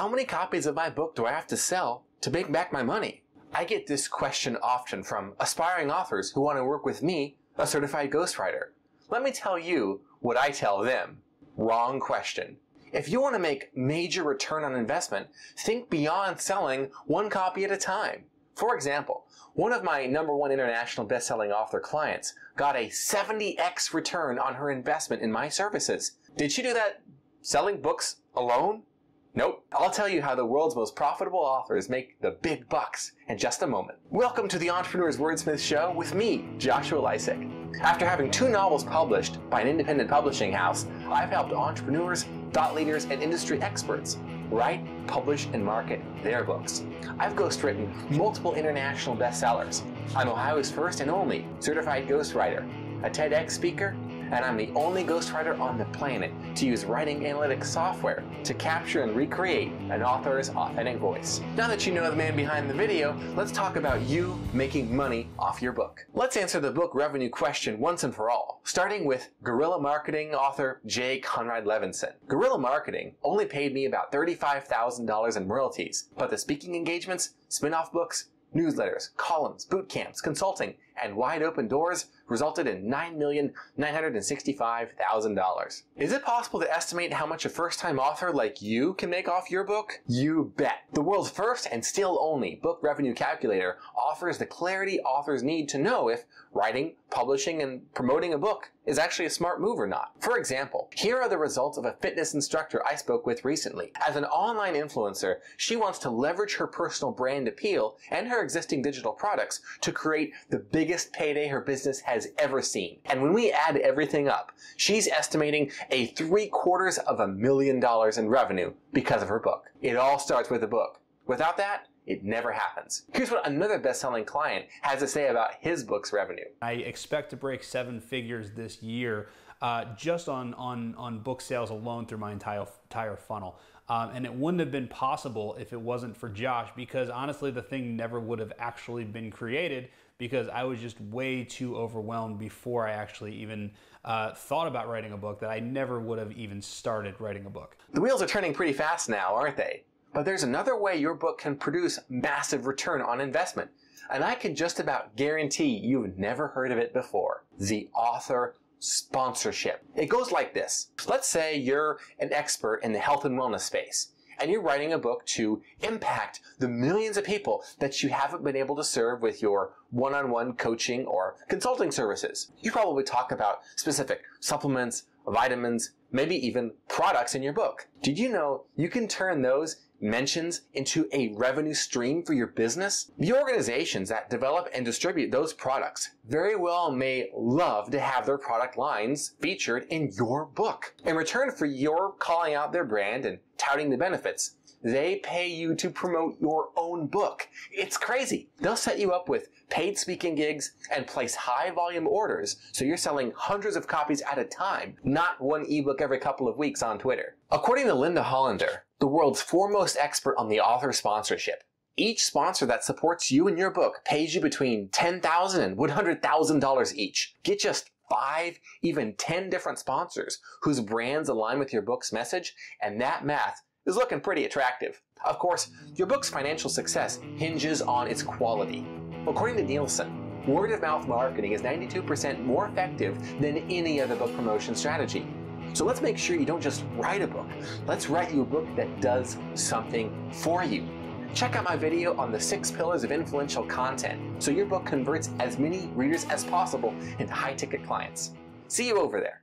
how many copies of my book do I have to sell to make back my money? I get this question often from aspiring authors who want to work with me, a certified ghostwriter. Let me tell you what I tell them. Wrong question. If you want to make major return on investment, think beyond selling one copy at a time. For example, one of my number one international best-selling author clients got a 70x return on her investment in my services. Did she do that selling books alone? Nope. I'll tell you how the world's most profitable authors make the big bucks in just a moment. Welcome to the Entrepreneur's Wordsmith Show with me, Joshua Lisec. After having two novels published by an independent publishing house, I've helped entrepreneurs, thought leaders, and industry experts write, publish, and market their books. I've ghostwritten multiple international bestsellers. I'm Ohio's first and only certified ghostwriter, a TEDx speaker, and I'm the only ghostwriter on the planet to use writing analytics software to capture and recreate an author's authentic voice. Now that you know the man behind the video, let's talk about you making money off your book. Let's answer the book revenue question once and for all, starting with guerrilla marketing author Jay Conrad Levinson. Guerrilla marketing only paid me about $35,000 in royalties, but the speaking engagements, spin-off books, newsletters, columns, boot camps, consulting, and wide open doors resulted in $9,965,000. Is it possible to estimate how much a first-time author like you can make off your book? You bet. The world's first and still only book revenue calculator offers the clarity authors need to know if writing, publishing, and promoting a book is actually a smart move or not. For example, here are the results of a fitness instructor I spoke with recently. As an online influencer, she wants to leverage her personal brand appeal and her existing digital products to create the biggest payday her business has ever seen. And when we add everything up, she's estimating a three quarters of a million dollars in revenue because of her book. It all starts with a book. Without that, it never happens. Here's what another best-selling client has to say about his book's revenue. I expect to break seven figures this year uh, just on, on, on book sales alone through my entire, entire funnel. Um, and it wouldn't have been possible if it wasn't for Josh because honestly, the thing never would have actually been created because I was just way too overwhelmed before I actually even uh, thought about writing a book that I never would have even started writing a book. The wheels are turning pretty fast now, aren't they? But there's another way your book can produce massive return on investment. And I can just about guarantee you've never heard of it before. The author sponsorship. It goes like this. Let's say you're an expert in the health and wellness space and you're writing a book to impact the millions of people that you haven't been able to serve with your one-on-one coaching or consulting services. You probably talk about specific supplements, vitamins, maybe even products in your book. Did you know you can turn those mentions into a revenue stream for your business? The organizations that develop and distribute those products very well may love to have their product lines featured in your book. In return for your calling out their brand and touting the benefits, they pay you to promote your own book. It's crazy. They'll set you up with paid speaking gigs and place high volume orders so you're selling hundreds of copies at a time, not one ebook every couple of weeks on Twitter. According to Linda Hollander, the world's foremost expert on the author sponsorship, each sponsor that supports you and your book pays you between $10,000 and $100,000 each. Get just five, even 10 different sponsors whose brands align with your book's message, and that math is looking pretty attractive. Of course, your book's financial success hinges on its quality. According to Nielsen, word of mouth marketing is 92% more effective than any other book promotion strategy. So let's make sure you don't just write a book. Let's write you a book that does something for you. Check out my video on the six pillars of influential content so your book converts as many readers as possible into high ticket clients. See you over there.